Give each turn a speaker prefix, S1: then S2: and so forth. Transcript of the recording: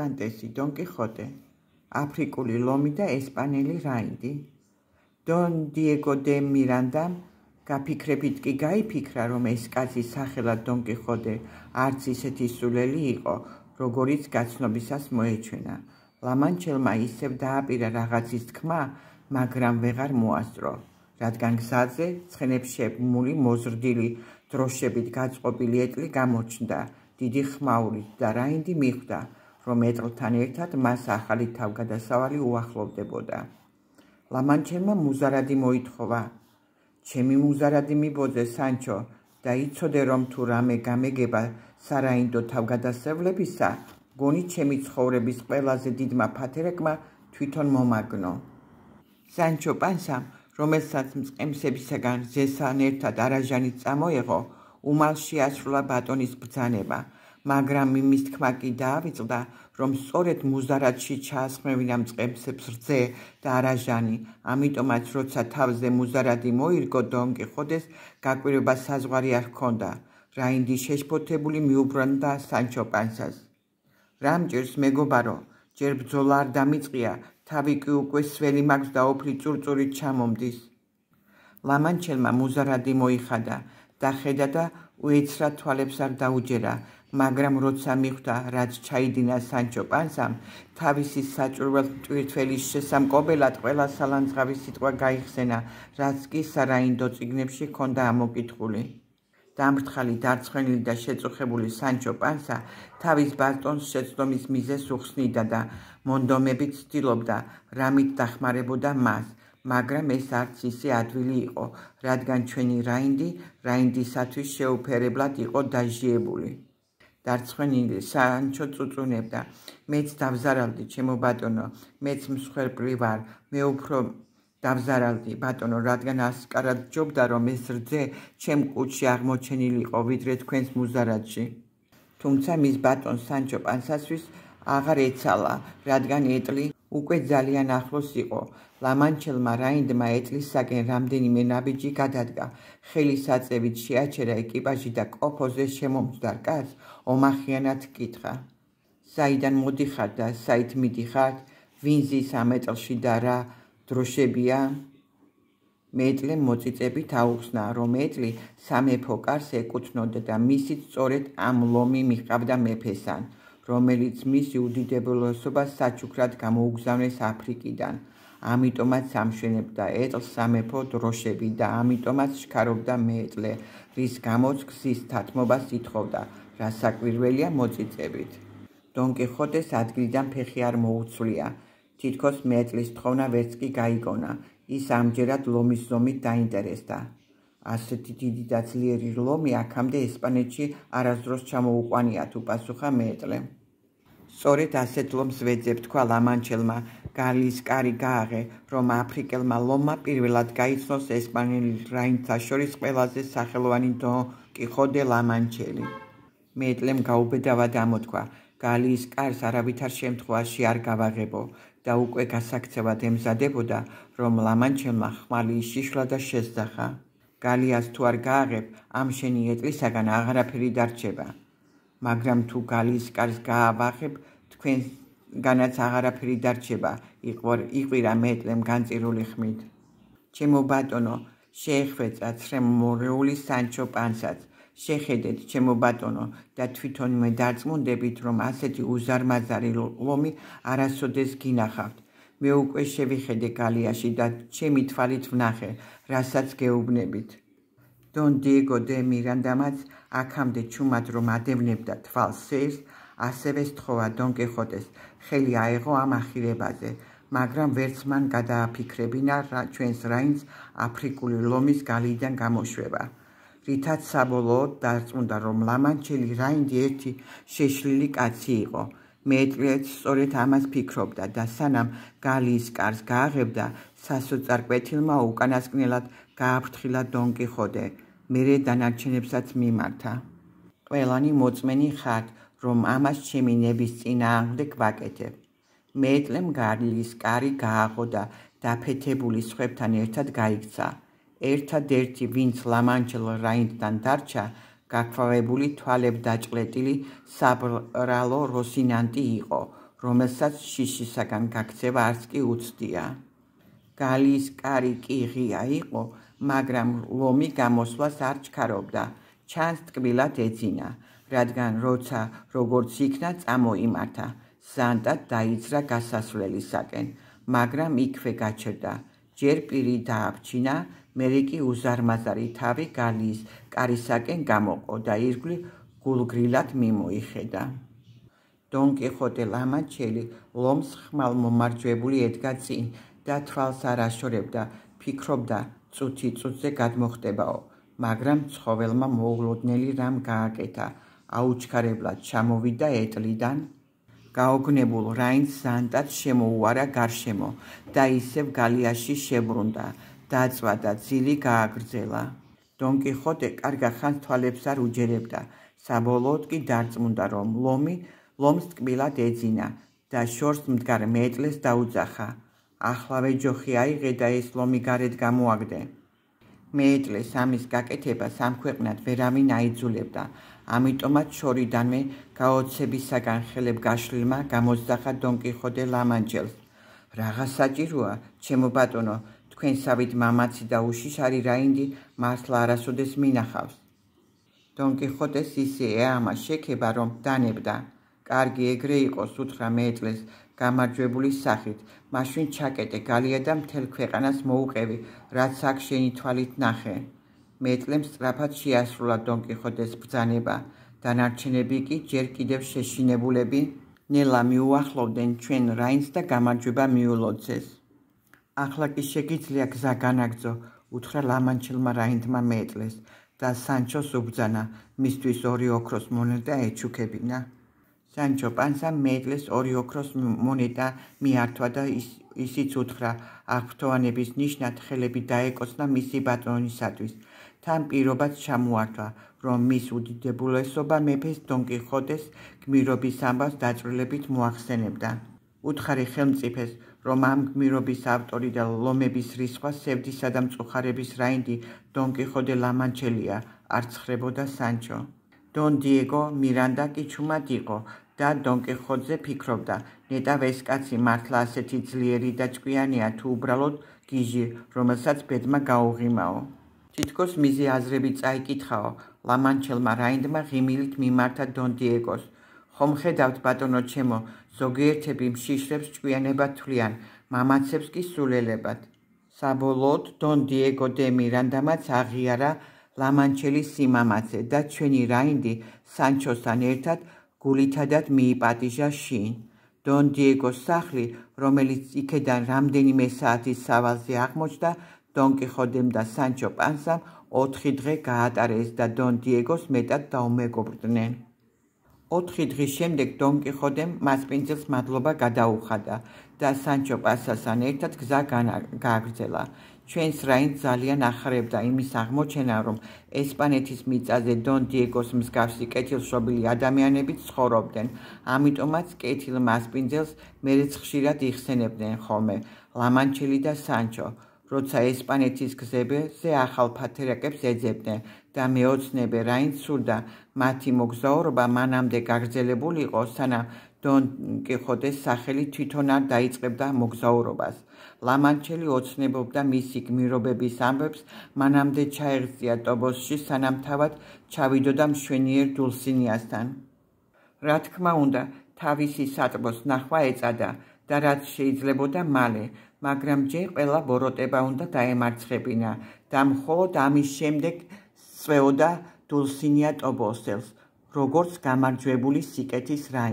S1: ფანტესი დონ კიხოტე აფრიკული ლომი და ესპანელი რაინდი. დონ დიეგო დე მირანდამ გაფიქრებით კი გაიფიქრა რომ ეს კაცი სახელად დონ კიხოტე არც ისეთი სულელი იყო როგორიც გაცნობისას მოეჩვენა. ლამანჩელმა ისევ დააპირა რაღაცის თქმა მაგრამ ვეღარ მოასწრო რადგან გზაზე ცხენებშემული მოზრდილი დროშებით გაწყობილი ეტლი გამოჩნდა. დიდი ხმაურით და რაინდი მიხვდა რომ ეტლთან ერთად მას ახალი თავგადასავალი უახლოვდებოდა. ლამანჩემმა მუზარადი მოითხოვა: "ჩემი მუზარადი მიბოძე, სანჩო, და იცოდე რომ თუ რამე გამეგება სარაინდო თავგადასავლებისა, გონი ჩემი ცხოვრების ყველაზე დიდმა ფათერაკმა თვითონ მომაგნო." სანჩო პანსამ, რომელსაც მწყემსებისაგან ზესან ერთად არაჟანი წამოეღო, უმალ შეასრულა ბატონის ბრძანება. მაგრამ იმის თქმა კი დაავიწყდა, რომ სწორედ მუზარადში ჩაასხმევინა მწყემსებს რძე და არაჟანი, ამიტომაც როცა თავზე მუზარადი მოირგო დონკიხოდეს, გაკვირვება საზღვარი არ ჰქონდა. რაინდი შეშფოთებული მიუბრუნდა სანჩო პანსას. რამჭირს მეგობარო, ჯერ ბძოლა არ დამიწყია, თავი კი უკვე სველი მაქვს და ოფლი წურწურით ჩამომდის. ლამანჩელმა მუზარადი მოიხადა და ხედა და უეცრად თვალებს არ დაუჯერა, მაგრამ როცა მიხვდა, რაც ჩაიდინა სანჩო პანსამ, თავისი საჭურველ მტვირთველის შესამკობელად ყველა სალანძღავი სიტყვა გაიხსენა, რაც კი სარაინდო წიგნებში ჰქონდა ამოკითხული. დამრთხალი, დარცხვენილი და შეწუხებული სანჩო პანსა თავის ბატონს შეცდომის მიზეს უხსნიდა და მონდომებით ცდილობდა რამით დახმარებოდა მას, მაგრამ ეს არც ისე ადვილი იყო, რადგან ჩვენი რაინდი რაინდისათვის შეუფერებლად იყო დაჟიებული. დარცხვენილი სანჩო წუწუნებდა. მეც დავზარავდი ჩემო ბატონო მეც მსხვერპლი ვარ. მე უფრო დავზარავდი ბატონო რადგან ასკარად ჯობდა რომ ეს რძე ჩემ კუჩში აღმოჩენილიყო ვიდრე თქვენს მუზარადში თუმცა მის ბატონ სანჩო პანსასვის აღარ ეცალა რადგან ეტლი უკვე ძალიან ახლოს იყო. ლამანჩელმა რაინდმა ეტლისაგენ რამდენიმე ნაბიჯი გადადგა. ხელის აწევით შეაჩერა ეკიპაჟი და კოფოზე შემომძდარ კაც ომახიანად კითხა. საიდან მოდიხარ და საით მიდიხარ? ვინზის ამეტლში და რა დროშებია? მეტლე მოწიწებით აუხსნა, რომ ეტლი სამეფო კარს ეკუთვნოდა და მისი სწორედ ამ ლომი მიყავდა მეფესთან. რომელიც მისი უდიდებულესობას საჩუქრად გამოუგზავნეს აფრიკიდან. ამიტომაც ამშვენებდა ეტლ სამეფო დროშები და ამიტომაც შქარობდა მეეტლე, რის გამოც გზის თათმობას ითხოვდა, რასაკვირველია მოწიწებით. დონკიხოტეს ადგილიდან ფეხი არ მოუცვლია. თითქოს მეეტლის თხოვნა ვერც კი გაიგონა. ის ამჯერად ლომის ზომით დაინტერესდა. ასეთი დიდი და ძლიერი ლომი აქამდე ესპანეთში არასდროს ჩამოუყვანია თუ პასუხა მეეტლე. სწორედ ასეთ ლომს ვეძებ თქვა ლამანჩელმა გალის კარი გააღე, რომ აფრიკელმა ლომმა პირველად გაიცნოს ესპანელი რაინთა შორის ყველაზე სახელოვანი დო კიხოდე ლამანჩელი. მეეტლემ გაუბედავად ამოთქვა, გალის კარს არავითარ შემთხვევაში არ გავაღებო და უკვე გასაქცევად ემზადებოდა, რომ ლამანჩელმა ხმალი შიშლა და შეძახა. გალიას თუ არ გააღებ, ამ შენი ეტლისაგან აღარაფერი დარჩება. მაგრამ თუ გალის კარს გაავახებ, თქვენგანაც აღარაფერი დარჩება. იყვირა მეტლემ განწირული ხმით. ჩემო ბატონო, შეეხვეწა ცრემორეული სანჩო პანსაც. შეხედეთ, ჩემო ბატონო, და თვითონვე დარწმუნდებით, რომ ასეთი უზარმაზარი ლომი არასოდეს გინახავთ. მე უკვე შევიხედე გალიაში და ჩემი თვალით ვნახე, რასაც გეუბნებით. დონ დიეგო დე მირანდამაც აქამდე ჩუმად რომ ადევნებდა თვალს სერს, ასევე სთხოვა დონ კეხოტეს ხელი აეღო ამ ახირებაზე, მაგრამ ვერც მან გადააფიქრებინა რა ჩვენს რაინს აფრიკული ლომის გალიდან გამოშვება. რითაც საბოლოოდ დარწმუნდა რომ ლამანჩელი რაინდი ერთი შეშლილი კაცი იყო. მეტრიეც სწორედ ამას ფიქრობდა და სანამ გალის კარს გააღებდა, სასოწარკვეთილმა უკანასკნელად გააფრთხილა დონ კიხოტე, მერე დანარჩენებსაც მიმართა. ყველანი მოწმენი ხართ, რომ ამას ჩემი ნების წინააღმდეგ ვაკეთებ. მეტლემ გალის კარი გააღო და დაფეთებული სხვებთან ერთად გაიქცა. ერთადერთი ვინც ლამანჩელ რაინდთან დარჩა, გაქვავებული თვალებ დაჭლეტილი საბრალო როსინანტი იყო, რომელსაც შიშისაგან გაქცევა არც კი უცდია. გალის კარი კი ღია იყო, მაგრამ ლომი გამოსვლას არ ჩქარობდა. ჩანს ტკბილად ეძინა, რადგან როცა როგორც იქნა წამოიმართა, სანტა დაიძრა გასასვლელისაკენ, მაგრამ იქვე გაჩერდა. ჯერ პირი დააბჩინა, მერე კი უზარმაზარი თავი გალის კარისაკენ გამოყო და ირგვლივ გულგრილად მიმოიხედა. დონ კიხოტე ლამანჩელი ლომს ხმალ მომარჯვებული ედგა წინ და თვალს არ აშორებდა, ფიქრობდა წუთი წუთზე გადმოხდებაო, მაგრამ ცხოველმა მოულოდნელი რამ გააკეთა, აუჩქარებლად ჩამოვიდა ეტლიდან. გაოგნებულ რაინს ზანტად შემოუარა გარშემო და ისევ გალიაში შებრუნდა, დაწვა და ძილი გააგრძელა. დონ კიხოტე კარგა ხანს თვალებს არ უჯერებდა, საბოლოოდ კი დარწმუნდა, რომ ლომი ლომს ტკბილად ეძინა და შორს მდგარ მეტლეს დაუძახა. ახლავე ჯოხი აიღე და ეს ლომი გარეთ გამოაგდე. მეეტლეს ამის გაკეთება სამქვეყნად ვერავინ აიძულებდა. ამიტომაც შორიდანვე გაოცებისაგან ხელებ გაშლილმა გამოსძახა დონ კიხოტე ლამანჯელს. რაღა საჭიროა, ჩემო ბატონო, თქვენსავით მამაცი და უშიშარი რაინდი მართლა არასოდეს მინახავს. დონ კიხოტეს ისე ეამა შექება, რომ დანებდა. კარგი ეგრე იყოს, უთხრა მეეტლეს გამარჯვებული სახით. მაშინ ჩაკეტე გალია და მთელ ქვეყანას მოუყევი, რაც აქ შენი თვალით ნახე. მეტლემ სწრაფად შეასრულა დონ კიხოტეს ბრძანება. დანარჩენები კი ჯერ კიდევ შეშინებულები ნელა მიუახლოვდნენ ჩვენ რაინს და გამარჯვება მიულოცეს. ახლა კი შეგიძლია გზა განაგძო, უთხრა ლამანჩილმა რაინდმა მეტლეს და სანჩოს უბძანა მისთვის ორი ოქროს მონეტა ეჩუქებინა. სანჩო პანსამ მეტლეს ორი ოქროს მონეტა მიართვა და ის ისიც უთხრა აღფრთოვანების ნიშნად ხელები დაეკოცნა მისი ბატონისათვის. თან პირობაც ჩამოართვა, რომ მის უდიდებულესობა მეფეს დონ კიხოტეს გმირობის ამბავს დაწვრილებით მოახსენებდა. უთხარი ხელმწიფეს, რომ ამ გმირობის ავტორი და ლომების რისხვა სევდისა და მწუხარების რაინდი დონ კიხოტე ლამანჩელია, არ ცხრებოდა სანჩო. დონ დიეგო მირანდა კი ჩუმად იყო და დონ კიხოტზე ფიქრობდა, ნეტავ ეს კაცი მართლა ასეთი ძლიერი და ჭკვიანია თუ უბრალოდ გიჟი, რომელსაც ბედმა გაუღიმაო. თითქოს მიზი აზრები წაიკითხაო, ლამანჩელმა რაინდმა ღიმილით მიმართა დონ დიეგოს. ხომ ხედავთ ბატონო ჩემო, ზოგიერთები მშიშრებს ჭკვიანებად თვლიან, მამაცებს კი სულელებად. საბოლოოდ დონ დიეგო დე მირანდამაც აღიარა ლამანჩელის სიმამაცე და ჩვენი რაინდი სანჩოსთან ერთად გულითადად მიიპატიჟა შინ. დონ დიეგოს სახლი, რომელიც იქედან რამდენიმე საათის სავალზე აღმოჩნდა, დონ კიხოტემ და სანჩო პანსამ ოთხი დღე გაატარეს და დონ დიეგოს მეტად დაუმეგობრდნენ. ოთხი დღის შემდეგ დონ კიხოტემ მასპინძელს მადლობა გადაუხადა და სანჩო პანსასთან ერთად გზა გააგრძელა. ჩვენს რაინდ ძალიან ახარებდა იმის აღმოჩენა, რომ ესპანეთის მიწაზე დონ დიეგოს მსგავსი კეთილშობილი ადამიანები ცხოვრობდნენ. ამიტომაც კეთილ მასპინძელს მეც ხშირად იხსენებდნენ ხოლმე ლამანჩელი და სანჩო. როცა ესპანეთის გზებზე ახალ ფათერაკებს ეძებდნენ და მეოცნებე რაინდ სურდა მათი მოგზაურობა მანამდე გაგრძელებულიყო, სანამ დონ კიხოტეს სახელი თვითონ არ დაიწყებდა მოგზაურობას. ლამანჩელი ოცნებობდა მისი გმირობების ამბებს, მანამდე ჩაეღწია ტობოსში, სანამ თავად ჩავიდოდა მშვენიერ დულსინიასთან. რა თქმა უნდა, თავისი სატბოს ნახვა ეწადა და რაც შეიძლებოდა მალე, მაგრამ ჯერ ყველა ბოროტება უნდა დაემარცხებინა და მხოლოდ ამის შემდეგ წვეოდა დულსინია ტობოსელს, როგორც გამარჯვებული სიკეთის რაინი.